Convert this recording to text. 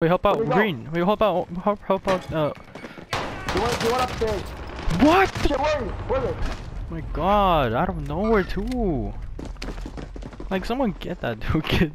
Wait, help out Where'd go? green. Wait, help out. Help, help out. Uh, You went, you went upstairs. what? Shit, where are you? Where is it? my God, out of nowhere too. Like, someone get that dude. Get